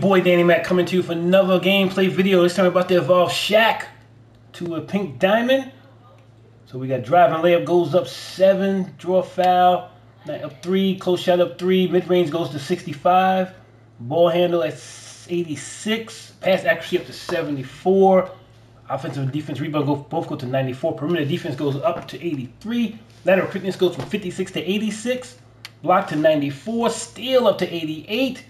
boy Danny Mac coming to you for another gameplay video. This time about to evolve Shaq to a pink diamond. So we got driving layup goes up seven, draw foul, up three, close shot up three, mid range goes to 65, ball handle at 86, pass accuracy up to 74, offensive and defense rebound go, both go to 94, perimeter defense goes up to 83, lateral quickness goes from 56 to 86, block to 94, steal up to 88.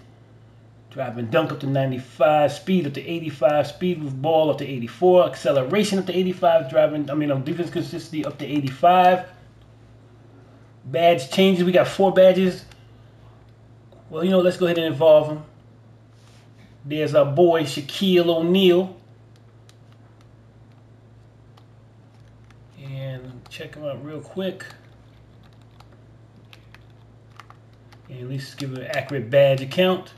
Driving dunk up to 95, speed up to 85, speed with ball up to 84, acceleration up to 85, driving, I mean, um, defense consistency up to 85. Badge changes, we got four badges. Well, you know, let's go ahead and involve them. There's our boy Shaquille O'Neal. And check him out real quick. And at least give an accurate badge account.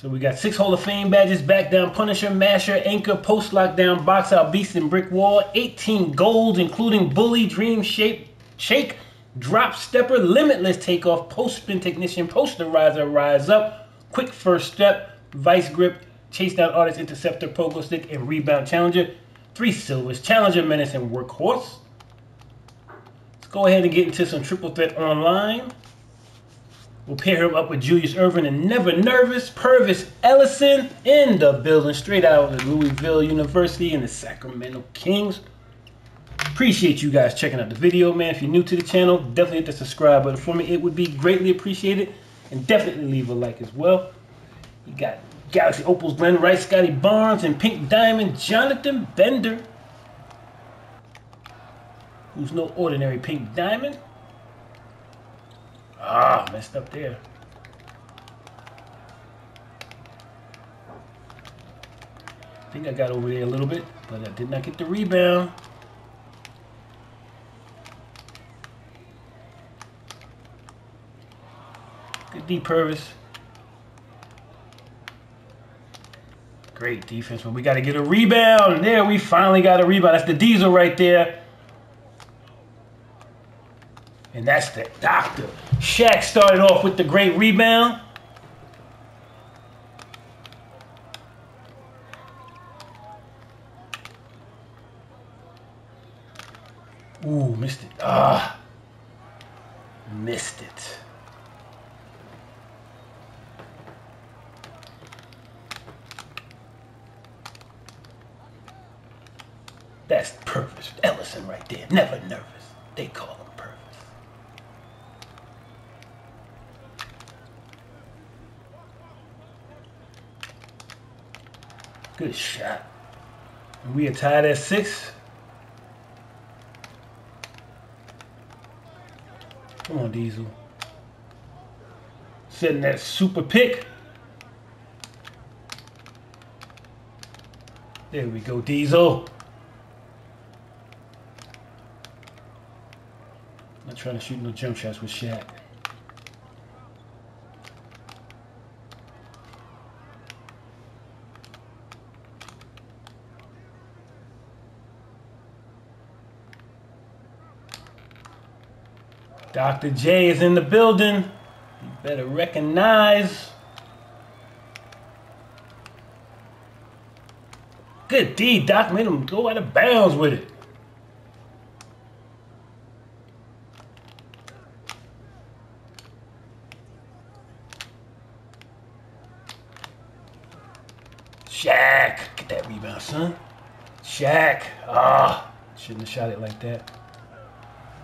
So we got six Hall of Fame badges, back down, Punisher, Masher, Anchor, Post Lockdown, Box Out, Beast, and Brick Wall. 18 golds, including Bully, Dream Shape, Shake, Drop Stepper, Limitless Takeoff, Post Spin Technician, Posterizer, Rise Up, Quick First Step, Vice Grip, Chase Down Artist, Interceptor, Pogo Stick, and Rebound Challenger. Three Silvers, Challenger, Menace, and Workhorse. Let's go ahead and get into some Triple Threat Online. We'll pair him up with Julius Erving and Never Nervous, Pervis Ellison in the building, straight out of the Louisville University and the Sacramento Kings. Appreciate you guys checking out the video, man. If you're new to the channel, definitely hit the subscribe button for me. It would be greatly appreciated. And definitely leave a like as well. You got Galaxy Opals Glen Rice, Scottie Barnes, and Pink Diamond, Jonathan Bender. Who's no ordinary Pink Diamond. Ah, messed up there. I think I got over there a little bit, but I did not get the rebound. Good deep Pervis. Great defense, but we got to get a rebound. There, we finally got a rebound. That's the diesel right there. And that's the doctor. Shaq started off with the great rebound. Ooh, missed it. Ah. Missed it. That's Pervis Ellison right there. Never nervous. They call him Good shot. We are tied at six. Come on, Diesel. Setting that super pick. There we go, Diesel. Not trying to shoot no jump shots with Shaq. Dr. J is in the building. You better recognize. Good deed, Doc made him go out of bounds with it. Shaq. Get that rebound, son. Shaq. Ah. Shouldn't have shot it like that.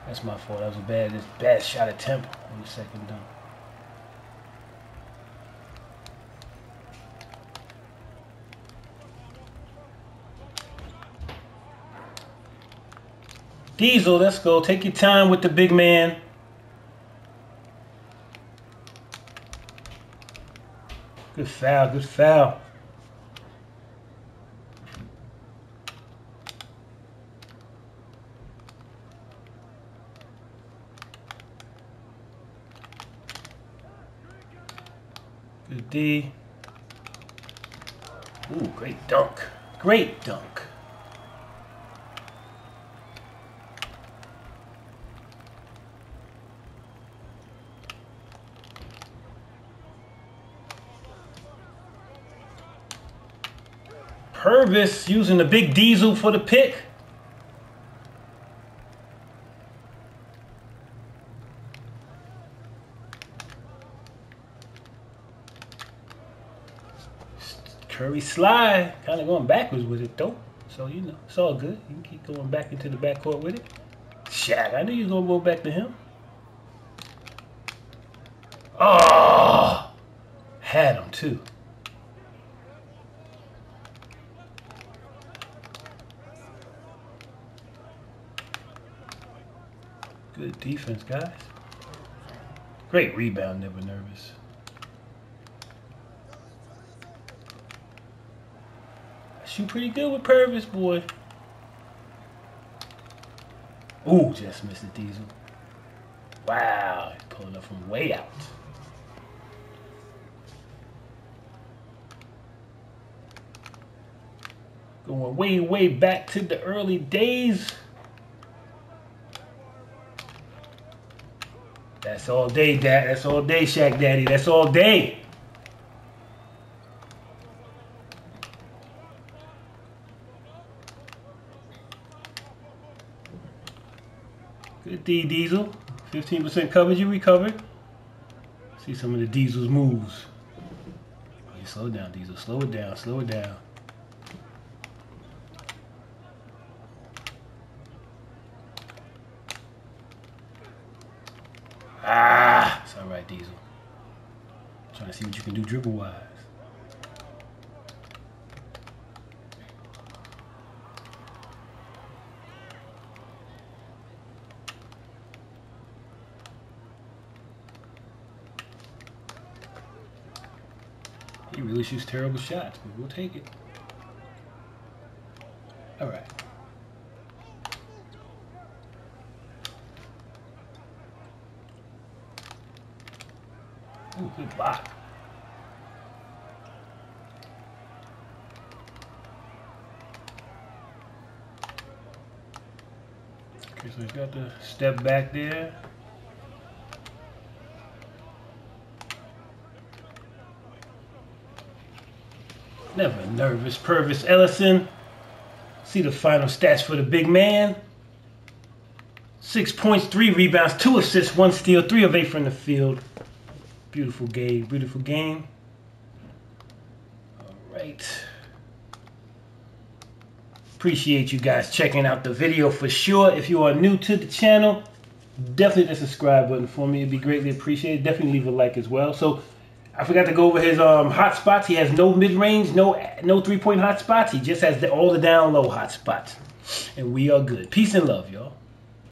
That's my fault. That was a bad, bad shot attempt on the second dunk. Diesel, let's go. Take your time with the big man. Good foul, good foul. D. Ooh, great dunk. Great dunk. Pervis using the big diesel for the pick. Curry slide, kind of going backwards with it though. So you know, it's all good. You can keep going back into the backcourt with it. Shaq, I knew you was gonna go back to him. Oh, had him too. Good defense, guys. Great rebound, never nervous. Shoot pretty good with Pervis, boy. Ooh, just missed the diesel. Wow, he's pulling up from way out. Going way, way back to the early days. That's all day, Dad. That's all day, Shaq Daddy. That's all day. Good D Diesel. 15% coverage you recovered. See some of the Diesel's moves. You slow down, Diesel. Slow it down. Slow it down. Ah, it's all right, Diesel. Trying to see what you can do dribble wise. He really shoots terrible shots, but we'll take it. All right. Ooh, good block. Okay, so he's got the step back there. Never nervous. Pervis Ellison. See the final stats for the big man. Six points, three rebounds, two assists, one steal, three of eight from the field. Beautiful game, beautiful game. All right. Appreciate you guys checking out the video for sure. If you are new to the channel, definitely the subscribe button for me. It'd be greatly appreciated. Definitely leave a like as well. So I forgot to go over his um, hot spots. He has no mid-range, no no three-point hot spots. He just has the, all the down low hot spots. And we are good. Peace and love, y'all.